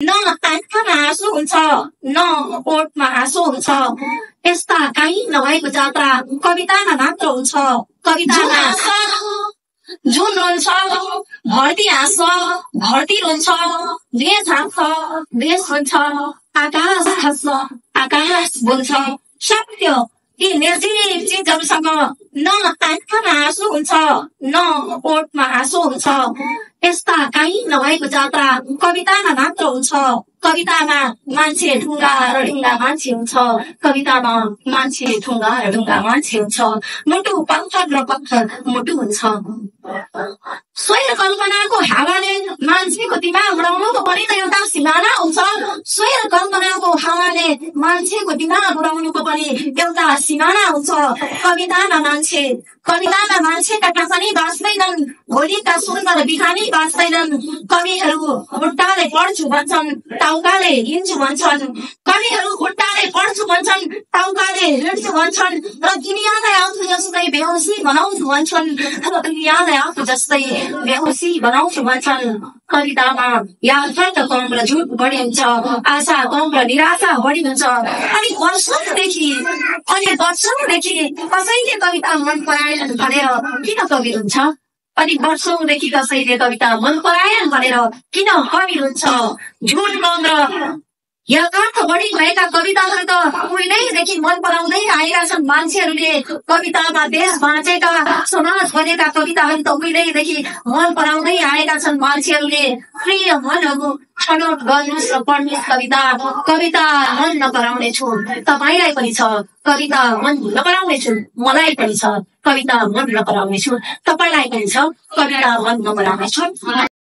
न आँखामा आँसु हुन्छ न ओठमा आँसु हुन्छ यस्ता काहीँ नभएको जात्रा कवितामा मात्र हुन्छ कवितामा जुन रुन्छ धरती हाँस्छ धरती रुन्छ देश हाँस्छ देश हुन्छ आकाश खस्छ आकाश बुन्छ सत्य यी निर्जीव चिजहरूसँग न आँखामा आँसु हुन्छ न ओठमा आँसु हुन्छ यस्ता काहीँ नभएको जात्रा कवितामा मात्र हुन्छ कवितामा मान्छे ढुङ्गा र ढुङ्गा मान्छे हुन्छ कवितामा मान्छे ढुङ्गा र ढुङ्गा मान्छे हुन्छ मुटु पत्थर र पत्थर मुटु हुन्छ स्वैर कल्पनाको हावाले मान्छेको दिमाग उडाउनुको पनि त एउटा सिमाना हुन्छ स्वैर कल्पनाको हावाले मान्छेको दिमाग उडाउनुको पनि एउटा सिमाना हुन्छ कवितामा मान्छे कवितामा मान्छेका पनि बाँच्दैनन् भोलिका सुन्दर बिहानी बाँच्दैनन् कविहरू खुट्टाले पढ्छु भन्छन् टाउकाले हिँड्छु भन्छन् कविहरू खुट्टाले पढ्छु भन्छन् टाउकाले हिँड्छु भन्छन् र दुनियाँलाई आफू जस्तै बेहोसी बनाउँछु भन्छन् र दुनियाँलाई आफू जस्तै बेहोसी बनाउँछु भन्छन् कवितामा यादगार कम र झुट बढी हुन्छ आशा कम र निराशा बढी हुन्छ अनि वर्षौँदेखि अनि वर्षौँदेखि कसैले कविता मन पराएनन् भनेर किन कवि हुन्छ अनि वर्षौँदेखि कसैले कविता मन पराएनन् भनेर किन कवि हुन्छ झुट कम र यथार्थ बढी भएका कविताहरू त उहिलेदेखि मन पराउँदै आएका छन् मान्छेहरूले। कवितामा देश बाँचेका समाज बनेका कविताहरू त उहिलेदेखि मन पराउँदै आएका छन् मान्छेहरूले। प्रिय मनहरू छनौट गर्नुहोस् र पढ्नुहोस् कविता। कविता मन नपराउने छु तपाईँलाई पनि छ। कविता मन नपराउने छु मलाई पनि छ। कविता मन नपराउने छु तपाईँलाई पनि छ। कविता मन नपराउने छु।